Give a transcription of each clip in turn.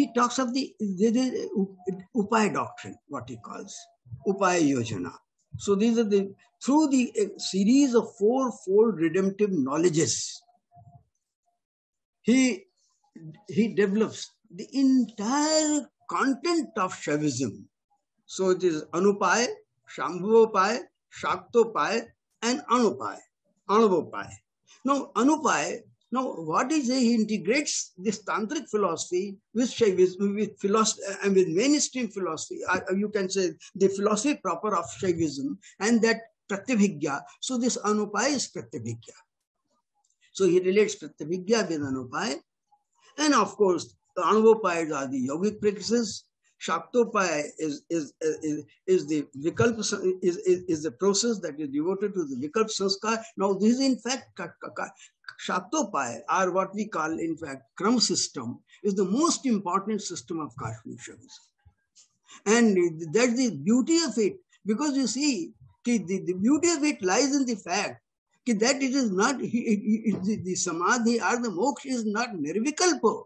he talks of the, the, the doctrine, what he calls Upaya Yojana. So these are the through the uh, series of four-fold redemptive knowledges, he he develops the entire content of Shaivism. So it is Anupaya, Shambhavopaya, Shaktopaya, and Anupaya, Anavopaya. Now, Anupaya now, what is he He integrates this tantric philosophy with Shaivism, with philosophy, and with mainstream philosophy. Uh, you can say the philosophy proper of Shaivism and that Pratyabhigya. So this Anupaya is Pratyabhigya. So he relates Pratyabhigya with Anupaya. And of course, the Anavopayas are the yogic practices. Shaktopaya is, is, is, is the Vikalpa, is, is, is the process that is devoted to the Vikalp Sanskar. Now, this is in fact Shaktopaya, or what we call, in fact, Kram system, is the most important system of Kashmir. And that's the beauty of it, because you see, the, the beauty of it lies in the fact that it is not, it, it, the, the samadhi or the moksha is not nirvikalpa.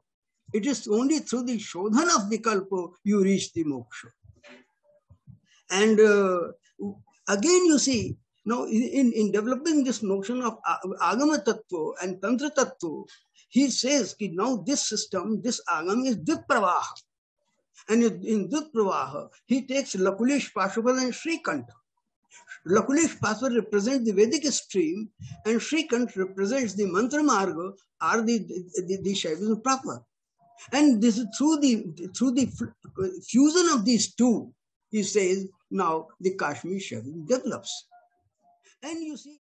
It is only through the shodhana of vikalpa you reach the moksha. And uh, again, you see, now, in, in developing this notion of Agama Tattva and Tantra Tattva, he says that now this system, this Agam is ditpravaha. And in ditpravaha, he takes Lakulish, Pashupat and Shrikant. Lakulish Pashupat represents the Vedic stream and Shrikant represents the Mantra Marga or the, the, the Shaivism proper. And this is through the, through the fusion of these two, he says, now the Kashmir Shaivism develops. And you see,